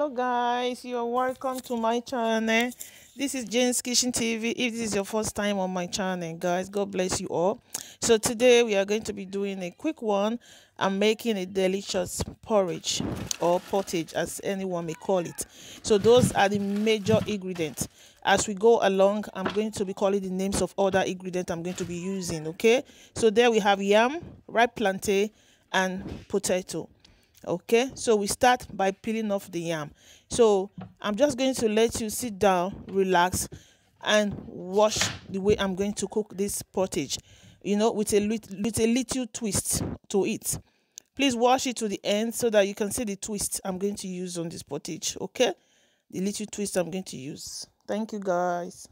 hello guys. You're welcome to my channel. This is jane's kitchen tv if this is your first time on my channel guys god bless you all. So today we are going to be doing a quick one i'm making a delicious porridge or pottage as anyone may call it. So those are the major ingredients. As we go along i'm going to be calling the names of other ingredients i'm going to be using okay? So there we have yam ripe plantain and potato okay? So we start by peeling off the yam. So i'm just going to let you sit down relax and watch the way i'm going to cook this pottage you know with a with a little twist to it. Please wash it to the end so that you can see the twist i'm going to use on this pottage okay? The little twist i'm going to use. Thank you guys